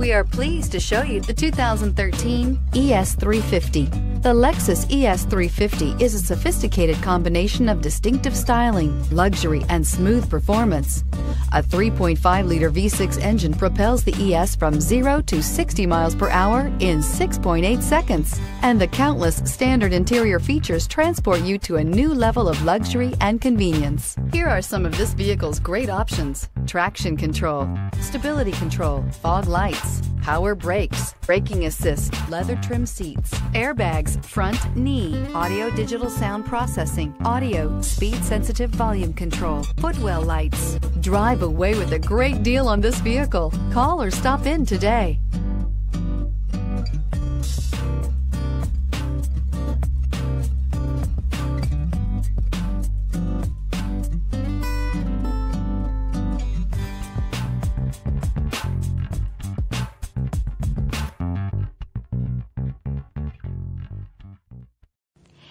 We are pleased to show you the 2013 ES350. The Lexus ES350 is a sophisticated combination of distinctive styling, luxury, and smooth performance. A 3.5 liter V6 engine propels the ES from 0 to 60 miles per hour in 6.8 seconds. And the countless standard interior features transport you to a new level of luxury and convenience. Here are some of this vehicle's great options traction control, stability control, fog lights, power brakes, braking assist, leather trim seats, airbags, front knee, audio digital sound processing, audio, speed sensitive volume control, footwell lights. Drive away with a great deal on this vehicle. Call or stop in today.